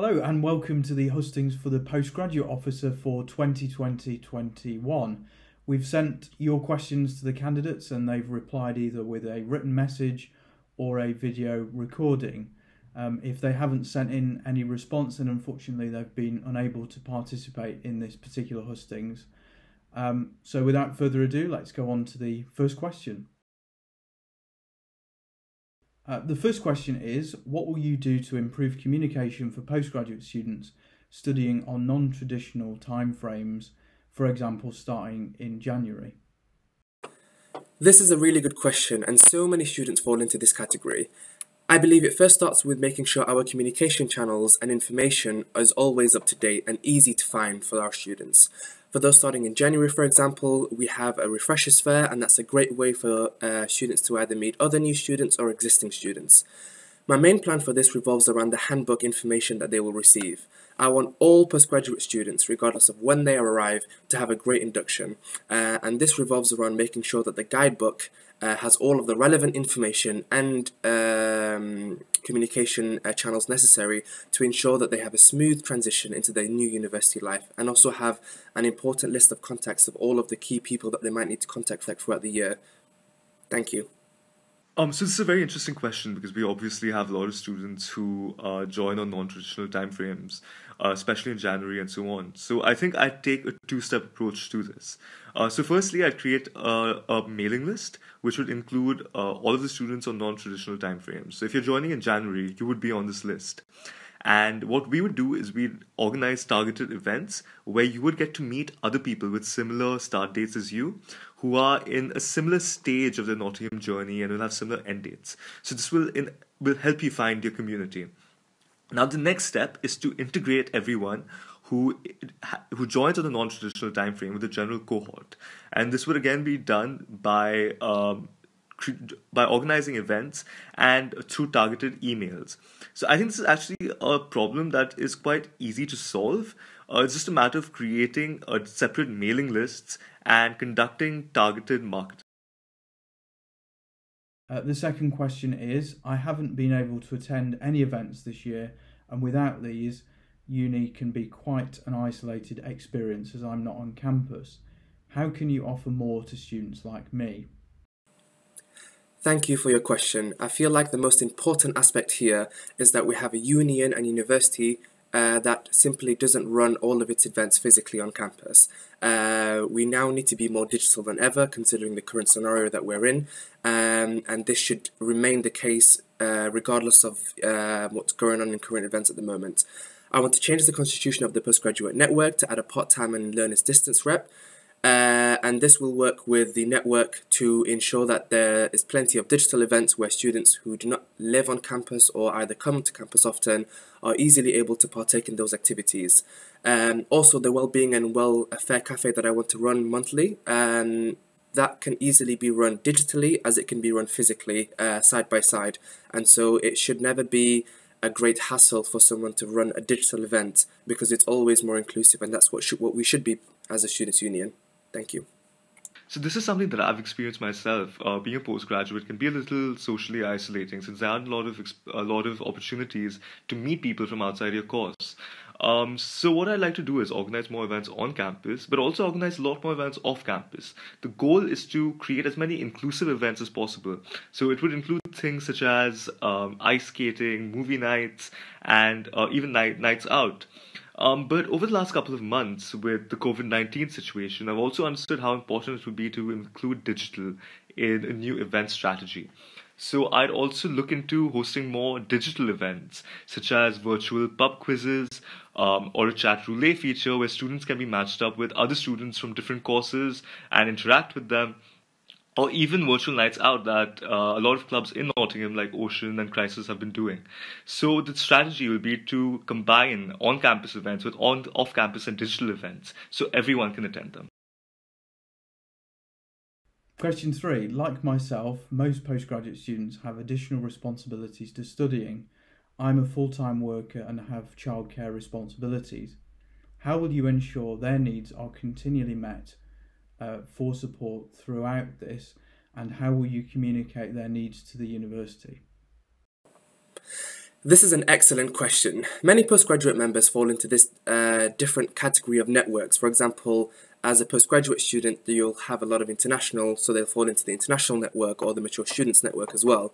Hello and welcome to the hustings for the postgraduate officer for 2020-21. We've sent your questions to the candidates and they've replied either with a written message or a video recording. Um, if they haven't sent in any response, then unfortunately they've been unable to participate in this particular hustings. Um, so without further ado, let's go on to the first question. Uh, the first question is What will you do to improve communication for postgraduate students studying on non traditional timeframes, for example, starting in January? This is a really good question, and so many students fall into this category. I believe it first starts with making sure our communication channels and information is always up to date and easy to find for our students. For those starting in January, for example, we have a Refreshers Fair, and that's a great way for uh, students to either meet other new students or existing students. My main plan for this revolves around the handbook information that they will receive. I want all postgraduate students, regardless of when they arrive, to have a great induction, uh, and this revolves around making sure that the guidebook uh, has all of the relevant information and um, communication uh, channels necessary to ensure that they have a smooth transition into their new university life and also have an important list of contacts of all of the key people that they might need to contact throughout the year. Thank you. Um, so this is a very interesting question because we obviously have a lot of students who uh, join on non-traditional timeframes, uh, especially in January and so on. So I think I'd take a two-step approach to this. Uh, so firstly, I'd create a, a, mailing list which would include uh, all of the students on non-traditional timeframes. So if you're joining in January, you would be on this list. And what we would do is we'd organize targeted events where you would get to meet other people with similar start dates as you, who are in a similar stage of their Nottingham journey and will have similar end dates. So this will in, will help you find your community. Now the next step is to integrate everyone who who joins on the non-traditional time frame with the general cohort, and this would again be done by um, by organizing events and through targeted emails. So I think this is actually a problem that is quite easy to solve. Uh, it's just a matter of creating a separate mailing lists and conducting targeted marketing. Uh, the second question is I haven't been able to attend any events this year, and without these, uni can be quite an isolated experience as I'm not on campus. How can you offer more to students like me? Thank you for your question. I feel like the most important aspect here is that we have a union and university uh, that simply doesn't run all of its events physically on campus. Uh, we now need to be more digital than ever, considering the current scenario that we're in, um, and this should remain the case uh, regardless of uh, what's going on in current events at the moment. I want to change the constitution of the postgraduate network to add a part-time and learners distance rep, uh, and this will work with the network to ensure that there is plenty of digital events where students who do not live on campus or either come to campus often are easily able to partake in those activities. Um, also, the well-being and well fair cafe that I want to run monthly, um, that can easily be run digitally as it can be run physically uh, side by side, and so it should never be a great hassle for someone to run a digital event because it's always more inclusive, and that's what should, what we should be as a students' union. Thank you. So this is something that I've experienced myself. Uh, being a postgraduate can be a little socially isolating since there aren't a lot of a lot of opportunities to meet people from outside your course. Um, so what I like to do is organize more events on campus, but also organize a lot more events off campus. The goal is to create as many inclusive events as possible. So it would include things such as um, ice skating, movie nights, and uh, even night, nights out. Um, but over the last couple of months, with the COVID 19 situation, I've also understood how important it would be to include digital in a new event strategy. So I'd also look into hosting more digital events, such as virtual pub quizzes um, or a chat roulette feature where students can be matched up with other students from different courses and interact with them or even virtual nights out that uh, a lot of clubs in Nottingham, like Ocean and Crisis, have been doing. So the strategy will be to combine on-campus events with on off-campus and digital events, so everyone can attend them. Question three. Like myself, most postgraduate students have additional responsibilities to studying. I'm a full time worker and have childcare responsibilities. How will you ensure their needs are continually met uh, for support throughout this, and how will you communicate their needs to the university? This is an excellent question. Many postgraduate members fall into this uh, different category of networks. For example, as a postgraduate student, you'll have a lot of international, so they'll fall into the international network or the mature students network as well.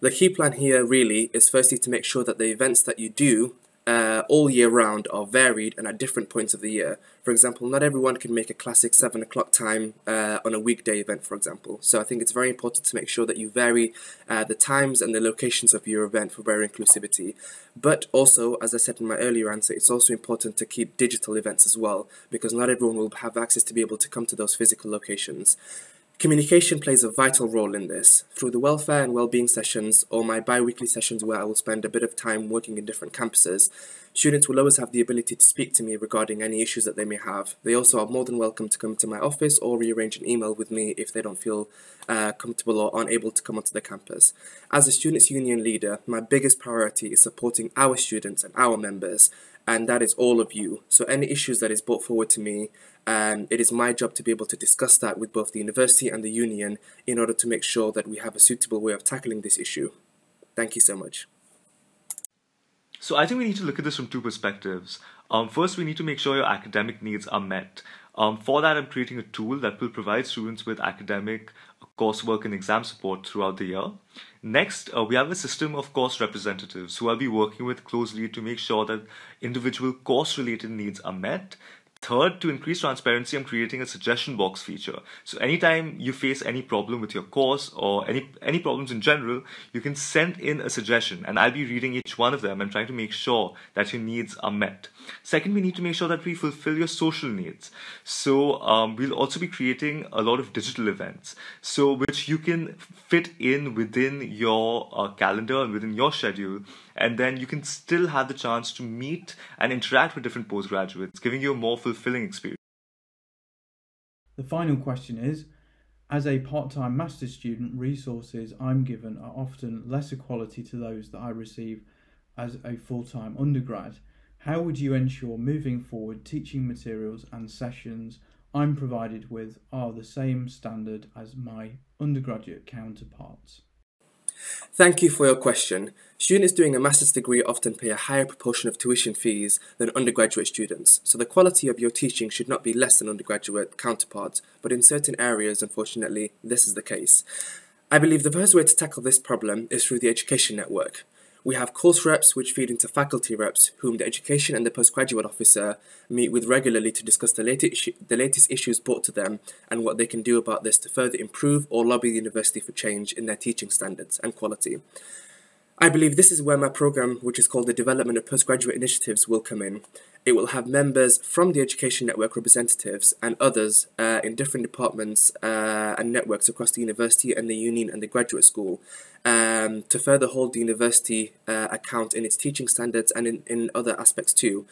The key plan here really is firstly to make sure that the events that you do uh, all year round are varied and at different points of the year. For example, not everyone can make a classic 7 o'clock time uh, on a weekday event, for example. So I think it's very important to make sure that you vary uh, the times and the locations of your event for better inclusivity. But also, as I said in my earlier answer, it's also important to keep digital events as well, because not everyone will have access to be able to come to those physical locations. Communication plays a vital role in this. Through the welfare and well-being sessions or my bi-weekly sessions where I will spend a bit of time working in different campuses, students will always have the ability to speak to me regarding any issues that they may have. They also are more than welcome to come to my office or rearrange an email with me if they don't feel uh, comfortable or unable to come onto the campus. As a Students' Union leader, my biggest priority is supporting our students and our members and that is all of you. So any issues that is brought forward to me, um, it is my job to be able to discuss that with both the university and the union in order to make sure that we have a suitable way of tackling this issue. Thank you so much. So I think we need to look at this from two perspectives. Um, first, we need to make sure your academic needs are met. Um, for that, I'm creating a tool that will provide students with academic coursework and exam support throughout the year. Next, uh, we have a system of course representatives who I'll be working with closely to make sure that individual course related needs are met. Third, to increase transparency, I'm creating a suggestion box feature. So anytime you face any problem with your course or any any problems in general, you can send in a suggestion and I'll be reading each one of them and trying to make sure that your needs are met. Second, we need to make sure that we fulfill your social needs. So um, we'll also be creating a lot of digital events, so which you can fit in within your uh, calendar and within your schedule, and then you can still have the chance to meet and interact with different postgraduates, giving you a more fulfilling experience. The final question is as a part time master's student, resources I'm given are often lesser quality to those that I receive as a full time undergrad. How would you ensure moving forward teaching materials and sessions I'm provided with are the same standard as my undergraduate counterparts? Thank you for your question. Students doing a master's degree often pay a higher proportion of tuition fees than undergraduate students, so the quality of your teaching should not be less than undergraduate counterparts, but in certain areas, unfortunately, this is the case. I believe the first way to tackle this problem is through the education network. We have course reps which feed into faculty reps, whom the education and the postgraduate officer meet with regularly to discuss the latest, the latest issues brought to them and what they can do about this to further improve or lobby the university for change in their teaching standards and quality. I believe this is where my program, which is called the Development of Postgraduate Initiatives, will come in. It will have members from the Education Network representatives and others uh, in different departments uh, and networks across the university and the union and the graduate school um, to further hold the university uh, account in its teaching standards and in, in other aspects too.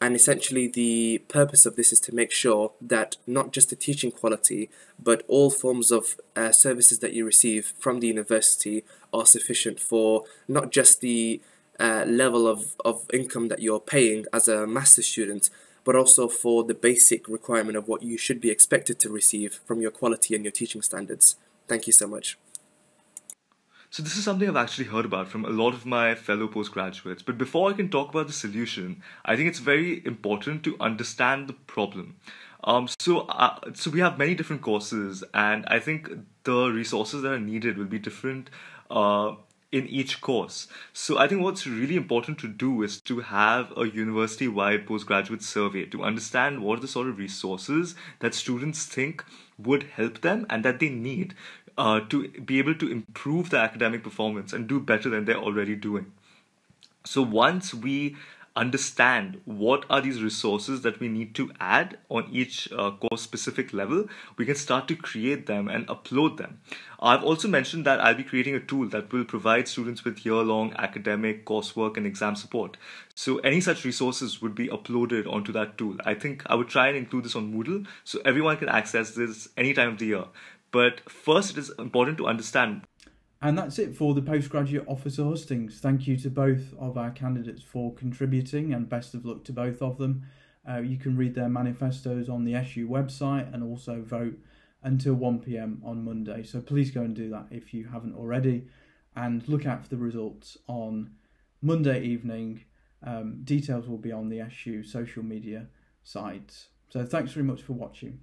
And essentially, the purpose of this is to make sure that not just the teaching quality, but all forms of uh, services that you receive from the university are sufficient for not just the uh, level of, of income that you're paying as a master's student, but also for the basic requirement of what you should be expected to receive from your quality and your teaching standards. Thank you so much. So this is something I've actually heard about from a lot of my fellow postgraduates. But before I can talk about the solution, I think it's very important to understand the problem. Um, so, uh, so we have many different courses, and I think the resources that are needed will be different uh, in each course. So, I think what's really important to do is to have a university-wide postgraduate survey to understand what are the sort of resources that students think would help them and that they need uh, to be able to improve their academic performance and do better than they're already doing. So once we understand what are these resources that we need to add on each uh, course specific level, we can start to create them and upload them. I've also mentioned that I'll be creating a tool that will provide students with year long academic coursework and exam support. So any such resources would be uploaded onto that tool. I think I would try and include this on Moodle so everyone can access this any time of the year. But first, it is important to understand. And that's it for the postgraduate officer hustings. Thank you to both of our candidates for contributing, and best of luck to both of them. Uh, you can read their manifestos on the SU website and also vote until 1 pm on Monday. So please go and do that if you haven't already, and look out for the results on Monday evening. Um, details will be on the SU social media sites. So thanks very much for watching.